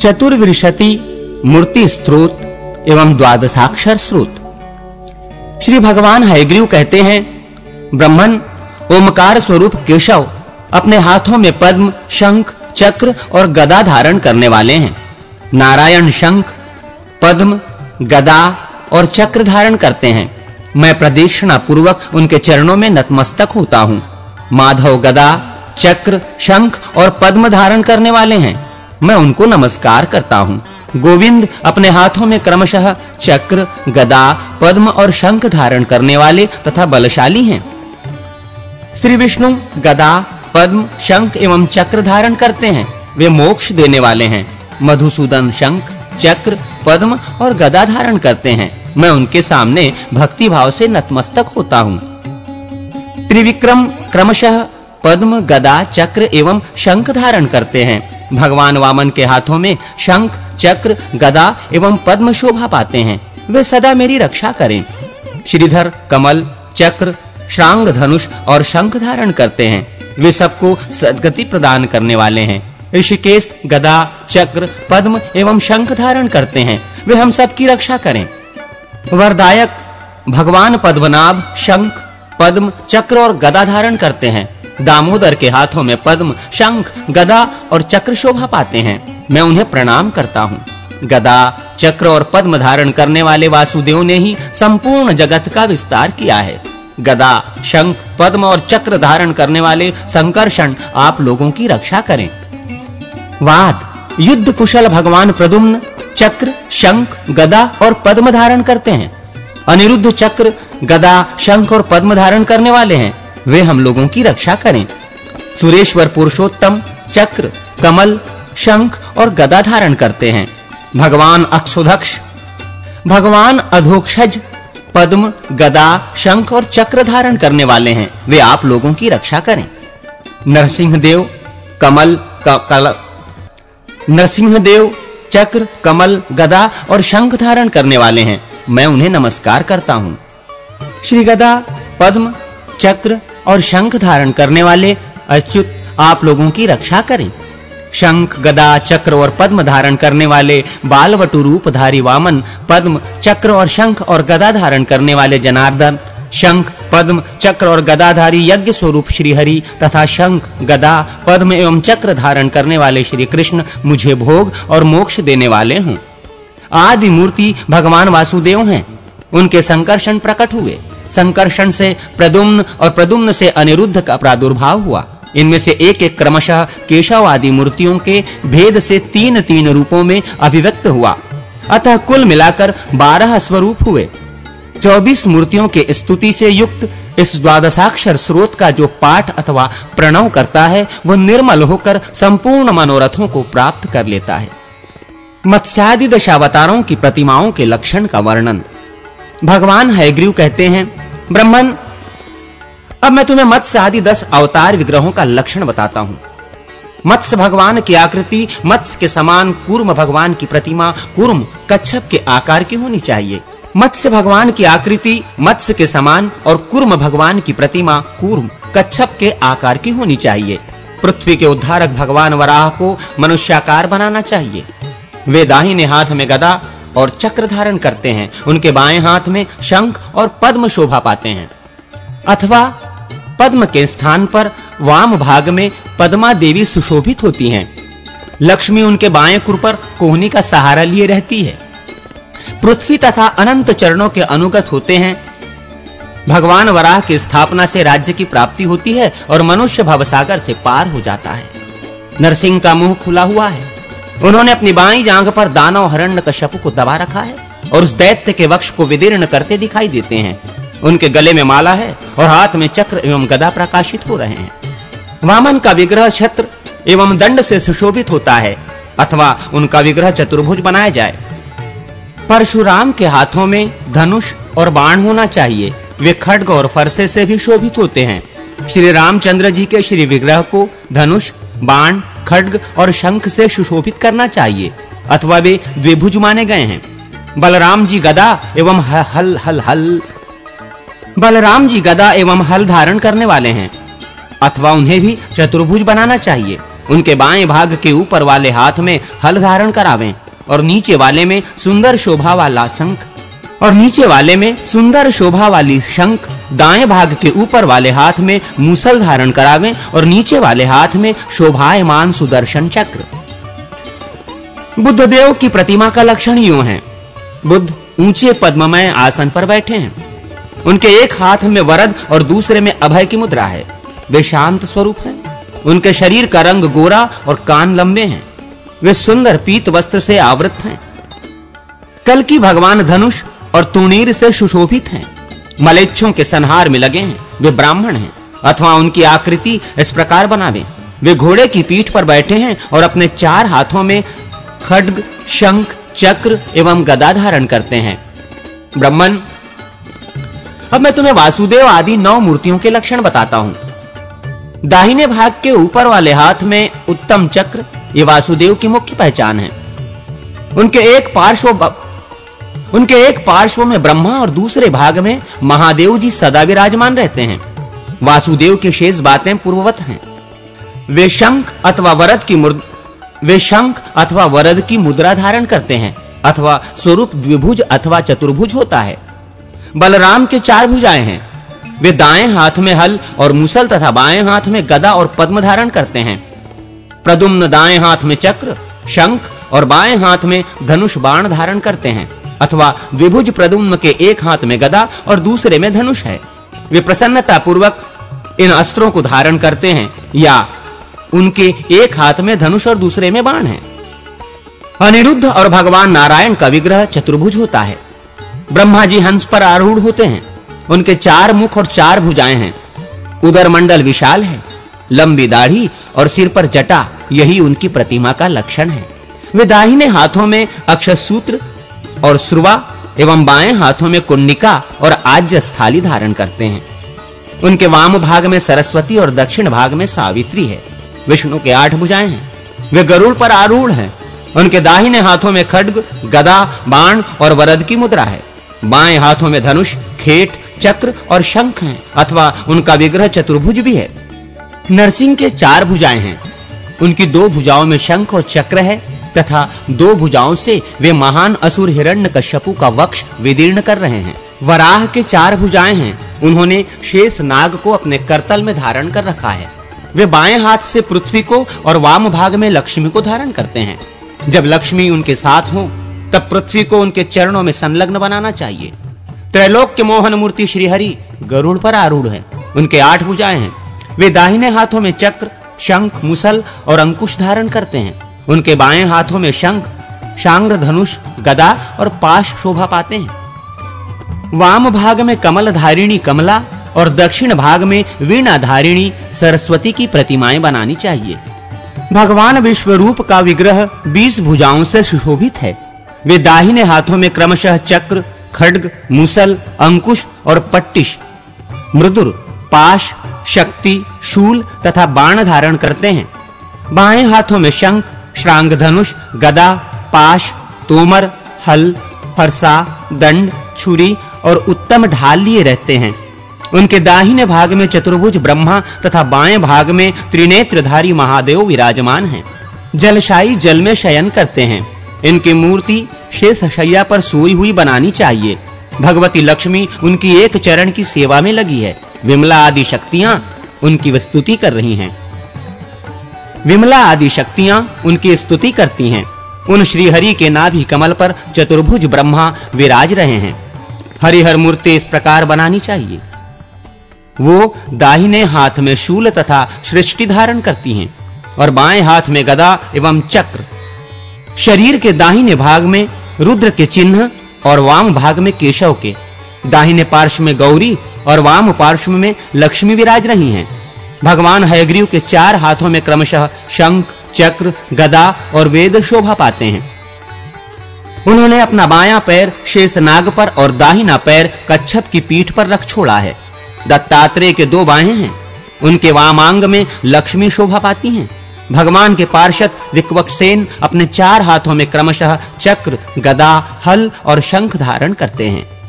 चतुर्विंशति मूर्ति स्त्रोत एवं द्वादशाक्षर स्रोत श्री भगवान हयग्रीव कहते हैं, ब्रह्मन, ओमकार स्वरूप केशव अपने हाथों में पद्म, शंख, चक्र और गदा धारण करने वाले हैं। नारायण शंख, पद्म, गदा और चक्र धारण करते हैं। मैं प्रदक्षिणा पूर्वक उनके चरणों में नतमस्तक होता हूँ। माधव गदा, चक्र, शंख और पद्म धारण करने वाले हैं। मैं उनको नमस्कार करता हूँ। गोविंद अपने हाथों में क्रमशः चक्र, गदा, पद्म और शंख धारण करने वाले तथा बलशाली हैं। श्री विष्णु, गदा, पद्म, शंख एवं चक्र धारण करते हैं। वे मोक्ष देने वाले हैं। मधुसूदन शंख, चक्र, पद्म और गदा धारण करते हैं। मैं उनके सामने भक्ति भाव से नतमस्तक होता हूँ। त्रिविक्रम क्रमशः पद्म, गदा, चक्र एवं शंख धारण करते हैं। भगवान वामन के हाथों में शंख, चक्र, गदा एवं पद्म शोभा पाते हैं। वे सदा मेरी रक्षा करें। श्रीधर, कमल, चक्र, श्रांग, धनुष और शंख धारण करते हैं। वे सबको सदगति प्रदान करने वाले हैं। ऋषिकेश, गदा, चक्र, पद्म एवं शंख धारण करते हैं। वे हम सब की रक्षा करें। वरदायक, भगवान पद्मनाभ, शंख, पद्म, चक्र और गदा धारण करते हैं। दामोदर के हाथों में पद्म, शंख, गदा और चक्र शोभा पाते हैं। मैं उन्हें प्रणाम करता हूँ। गदा, चक्र और पद्म धारण करने वाले वासुदेव ने ही संपूर्ण जगत का विस्तार किया है। गदा, शंख, पद्म और चक्र धारण करने वाले संकर्षण आप लोगों की रक्षा करें। वाद, युद्ध कुशल भगवान प्रदुम्न चक्र, शंख, गदा और पद्म धारण करते हैं। अनिरुद्ध चक्र, गदा, शंख और पद्म धारण करने वाले हैं। वे हम लोगों की रक्षा करें। सुरेश्वर पुरुषोत्तम, चक्र, कमल, शंख और गदा धारण करते हैं। भगवान अक्षुधक्ष, भगवान अधोक्षज, पद्म, गदा, शंख और चक्र धारण करने वाले हैं। वे आप लोगों की रक्षा करें। नरसिंह देव कमल कल नरसिंह देव चक्र, कमल, गदा और शंख धारण करने वाले हैं। मैं उन्हें नमस्कार करता हूँ। श्री गदा पद्म, चक्र और शंख धारण करने वाले अच्युत आप लोगों की रक्षा करें। शंख, गदा, चक्र और पद्म धारण करने वाले बालवटु रूपधारी वामन, पद्म, चक्र और शंख और गदा धारण करने वाले जनार्दन, शंख, पद्म, चक्र और गदाधारी यज्ञ स्वरूप श्री हरि तथा शंख, गदा, पद्म एवं चक्र धारण करने वाले श्री कृष्ण मुझे भोग और मोक्ष देने वाले हूँ। आदि मूर्ति भगवान वासुदेव हैं। उनके संकर्षण प्रकट हुए। संकर्षण से प्रदुम्न और प्रदुम्न से अनिरुद्ध का प्रादुर्भाव हुआ। इनमें से एक एक क्रमशः केशव आदि मूर्तियों के भेद से तीन तीन रूपों में अभिव्यक्त हुआ। अतः कुल मिलाकर बारह स्वरूप हुए। चौबीस मूर्तियों के स्तुति से युक्त इस द्वादशाक्षर स्रोत का जो पाठ अथवा प्रणव करता है, वह निर्मल होकर संपूर्ण मनोरथों को प्राप्त कर लेता है। मत्स्यादि दशावतारों की प्रतिमाओं के लक्षण का वर्णन। भगवान हयग्रीव कहते हैं, ब्रह्मन, अब मैं तुम्हें मत्स्य आदि दस अवतार विग्रहों का लक्षण बताता हूँ। मत्स्य भगवान की आकृति, मत्स्य के समान कूर्म भगवान की प्रतिमा, कूर्म कच्छप के आकार की होनी चाहिए। मत्स्य भगवान की आकृति, मत्स्य के समान और कूर्म भगवान की प्रतिमा, कूर्म कच्छप के आकार की होनी चाहिए। पृथ्वी के उद्धारक भगवान वराह को मनुष्याकार बनाना चाहिए। वे दाहिने हाथ में गदा और चक्र धारण करते हैं। उनके बाएँ हाथ में शंख और पद्म शोभा पाते हैं। अथवा पद्म के स्थान पर वाम भाग में पद्मा देवी सुशोभित होती हैं। लक्ष्मी उनके बाएँ कुर पर कोहनी का सहारा लिए रहती है। पृथ्वी तथा अनंत चरणों के अनुगत होते हैं। भगवान वराह की स्थापना से राज्य की प्राप्ति होती है और मनुष्य भवसागर से पार हो जाता है। नरसिंह का मुँह खुला हुआ है। उन्होंने अपनी बाई जांघ पर दानव हरण्य कश्यप को दबा रखा है और उस दैत्य के वक्ष को विदीर्ण करते दिखाई देते हैं। उनके गले में माला है और हाथ में चक्र एवं गदा प्रकाशित हो रहे हैं। वामन का विग्रह छत्र एवं दंड से सुशोभित होता है, अथवा उनका विग्रह चतुर्भुज बनाया जाए। परशुराम के हाथों में धनुष और बाण होना चाहिए। वे खड्ग और फरसे से भी शोभित होते हैं। श्री रामचंद्र जी के श्री विग्रह को धनुष, बाण खड्ग और शंख से सुशोभित करना चाहिए। अथवा वे द्विभुज माने गए हैं। बलराम जी गदा एवं हल हल हल। बलराम जी गदा एवं हल धारण करने वाले हैं। अथवा उन्हें भी चतुर्भुज बनाना चाहिए। उनके बाएँ भाग के ऊपर वाले हाथ में हल धारण करावें और नीचे वाले में सुंदर शोभा वाला शंख और नीचे वाले में सुंदर शोभा वाली शंख, दाएँ भाग के ऊपर वाले हाथ में मूसल धारण करावें और नीचे वाले हाथ में शोभायमान सुदर्शन चक्र। बुद्ध देव की प्रतिमा का लक्षण यूँ है। बुद्ध ऊँचे पद्ममय आसन पर बैठे हैं। उनके एक हाथ में वरद और दूसरे में अभय की मुद्रा है। वे शांत स्वरूप हैं। उनके शरीर का रंग गोरा और कान लंबे हैं। वे सुंदर पीत वस्त्र से आवृत हैं। कल की भगवान धनुष और तुणीर से सुशोभित हैं। मलेच्छों के संहार में लगे हैं। वे ब्राह्मण हैं, अथवा उनकी आकृति इस प्रकार बनावे। वे घोड़े की पीठ पर बैठे हैं और अपने चार हाथों में खड्ग, शंख, चक्र एवं गदा धारण करते हैं। ब्रह्मन अब मैं तुम्हें वासुदेव आदि नौ मूर्तियों के लक्षण बताता हूँ। दाहिने भाग के ऊपर वाले हाथ में उत्तम चक्र ये वासुदेव की मुख्य पहचान है। उनके एक पार्श्व उनके एक पार्श्व में ब्रह्मा और दूसरे भाग में महादेव जी सदा विराजमान रहते हैं। वासुदेव की शेष बातें पूर्ववत हैं। वे शंख अथवा वरद की वे शंख अथवा वरद की मुद्रा धारण करते हैं, अथवा स्वरूप द्विभुज अथवा चतुर्भुज होता है। बलराम के चार भुजाएँ हैं। वे दाएँ हाथ में हल और मुसल तथा बाएँ हाथ में गदा और पद्म धारण करते हैं। प्रदुम्न दाएँ हाथ में चक्र, शंख और बाएँ हाथ में धनुष बाण धारण करते हैं। अथवा द्विभुज प्रदुम्न के एक हाथ में गदा और दूसरे में धनुष है। वे प्रसन्नता पूर्वक इन अस्त्रों को धारण करते हैं या उनके एक हाथ में धनुष और दूसरे में बाण है। अनिरुद्ध और भगवान नारायण का विग्रह चतुर्भुज होता है। ब्रह्मा जी हंस पर आरूढ़ होते हैं। उनके चार मुख और चार भुजाएँ हैं। उदर मंडल विशाल है। लंबी दाढ़ी और सिर पर जटा यही उनकी प्रतिमा का लक्षण है। वे दाहिने हाथों में अक्षर सूत्र और श्रुवा एवं बाएँ हाथों में कुंडिका और आज्य स्थाली धारण करते हैं। उनके वाम भाग में सरस्वती और दक्षिण भाग में सावित्री है। विष्णु के आठ भुजाएँ हैं। वे गरुड़ पर आरूढ़ हैं। उनके दाहिने हाथों में खड्ग, गदा, बाण और वरद की मुद्रा है। बाएँ हाथों में धनुष, खेट, चक्र और शंख हैं, अथवा उनका विग्रह चतुर्भुज भी है। नरसिंह के चार भुजाएँ हैं। उनकी दो भुजाओं में शंख और चक्र है। तथा दो भुजाओं से वे महान असुर हिरण्यकश्यपु का वक्ष विदीर्ण कर रहे हैं। वराह के चार भुजाएँ हैं। उन्होंने शेष नाग को अपने करतल में धारण कर रखा है। वे बाएँ हाथ से पृथ्वी को और वाम भाग में लक्ष्मी को धारण करते हैं। जब लक्ष्मी उनके साथ हो, तब पृथ्वी को उनके चरणों में संलग्न बनाना चाहिए। त्रैलोक के मोहन मूर्ति श्रीहरि गरुड़ पर आरूढ़ है। उनके आठ भुजाएँ हैं। वे दाहिने हाथों में चक्र, शंख, मुसल और अंकुश धारण करते हैं। उनके बाएँ हाथों में शंख शांग्र धनुष, गदा और पाश शोभा पाते हैं। वाम भाग में कमल धारिणी कमला और दक्षिण भाग में वीणा धारिणी सरस्वती की प्रतिमाएँ बनानी चाहिए। भगवान विश्वरूप का विग्रह 20 भुजाओं से सुशोभित है। वे दाहिने हाथों में क्रमशः चक्र, खड्ग, मुसल, अंकुश और पट्टिश, मृदुर, पाश, शक्ति, शूल तथा बाण धारण करते हैं। बाएँ हाथों में शंख श्रांग धनुष गदा, पाश, तोमर, हल, फरसा, दंड, छुरी और उत्तम ढाल लिए रहते हैं। उनके दाहिने भाग में चतुर्भुज ब्रह्मा तथा बाएँ भाग में त्रिनेत्रधारी महादेव विराजमान हैं। जलशाई जल में शयन करते हैं। इनकी मूर्ति शेष शैया पर सोई हुई बनानी चाहिए। भगवती लक्ष्मी उनकी एक चरण की सेवा में लगी है। विमला आदि शक्तियाँ उनकी स्तुति कर रही हैं। विमला आदि शक्तियाँ उनकी स्तुति करती हैं। उन श्री हरि के नाभि कमल पर चतुर्भुज ब्रह्मा विराज रहे हैं। हरिहर मूर्ति इस प्रकार बनानी चाहिए। वो दाहिने हाथ में शूल तथा सृष्टि धारण करती हैं और बाएँ हाथ में गदा एवं चक्र। शरीर के दाहिने भाग में रुद्र के चिन्ह और वाम भाग में केशव के। दाहिने पार्श्व में गौरी और वाम पार्श्व में लक्ष्मी विराज रही हैं। भगवान हयग्रीव के चार हाथों में क्रमशः शंख, चक्र, गदा और वेद शोभा पाते हैं। उन्होंने अपना बायां पैर शेष नाग पर और दाहिना पैर कच्छप की पीठ पर रख छोड़ा है। दत्तात्रेय के दो बाहें हैं। उनके वामांग में लक्ष्मी शोभा पाती हैं। भगवान के पार्षद विक्वक्सेन अपने चार हाथों में क्रमशः चक्र, गदा, हल और शंख धारण करते हैं।